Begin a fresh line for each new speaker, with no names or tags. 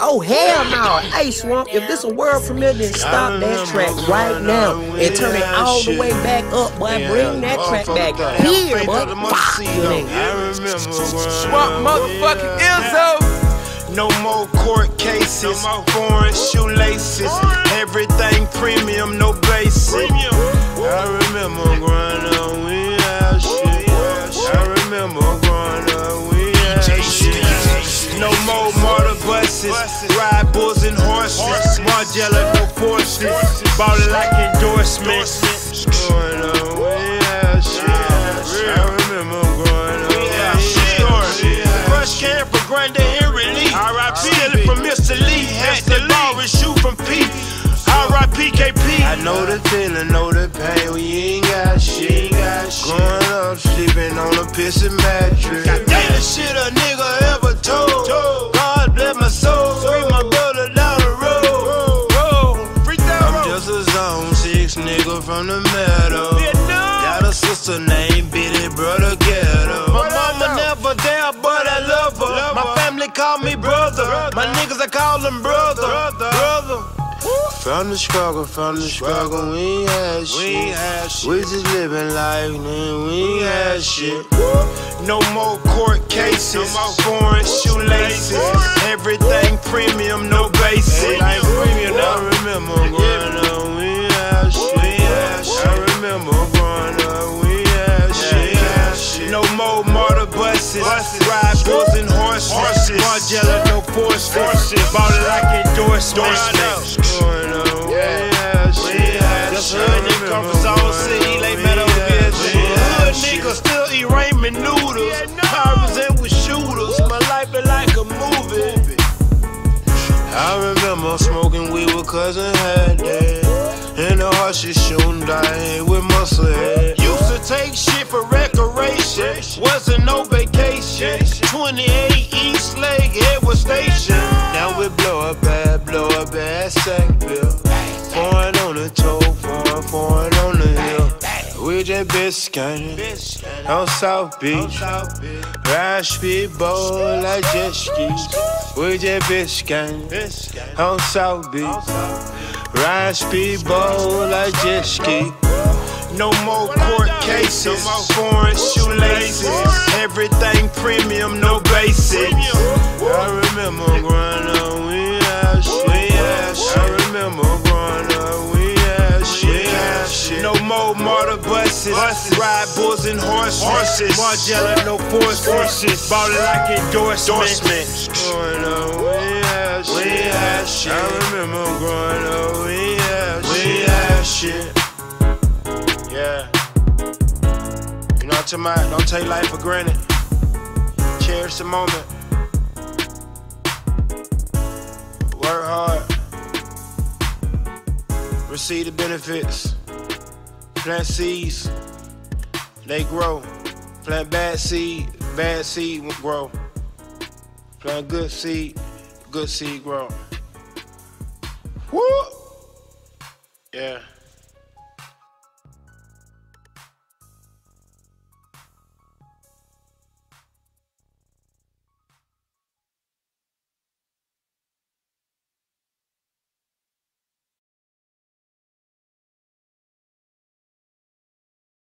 Oh hell no! Hey Swamp, if this a world premiere, then stop that track right now and turn it all the way back up, boy. Bring that track back here, boy. Fuck you, nigga.
Swamp motherfucking Izzo.
No more court cases, foreign shoelaces, everything premium, no basic. Buses, ride bulls and horses. Margiela, no forces, ballin' like endorsements. Up, we had shit. I remember growing up, we had shit. Fresh can for Grande and Relief. R.I.P. Stealing from Mr. Lee, had the ball and shoot from P. R.I.P. KP. I know the feeling, know the pain. We ain't got shit. Growing up, sleeping on a pissy mattress. Ain't the shit a nigga zone nigga from the meadow. Got a sister named Bitty Brother Ghetto. My mama never there, but I love her. My family call me brother. My niggas, I call them brother. Brother. From the struggle, from the struggle, we ain't had shit. We just living life, man, we ain't had shit. No more court cases, no more foreign shoelaces, everything premium, no basic. premium, I remember growing up, buses, ride bulls and horses. Margiela, no forces, like endorsements. Growing up, we ain't had shit. Just hood nigga come from Zone City, lay metal bitch. Hood nigga still eat ramen noodles. I represent with shooters. My life been like a movie. I remember smoking weed with cousin had that. In the heart, she shooting down with muscle head. Used to take shit for recreation. Wasn't no vacation. 28 East Lake, Edward Station. Now we blow a bad, blow up bad sack bill. Foreign on the toe, foreign, foreign on the hill. We just Biscayne on South Beach. Ride speedboat like jet skis. We just Biscayne on South Beach. Ride speedboat like jet ski. No more court cases, foreign shoelaces, everything premium, no basic. I remember growing up, we had shit. I remember growing up, we had shit. No more motor buses, ride bulls and horses. Margiela, no forces, ballin' like endorsements. Growing up, we had shit. I Talking about? Don't take life for granted. Cherish the moment. Work hard. Receive the benefits. Plant seeds. They grow. Plant bad seed. Bad seed will grow. Plant good seed. Good seed grow. Woo! Yeah.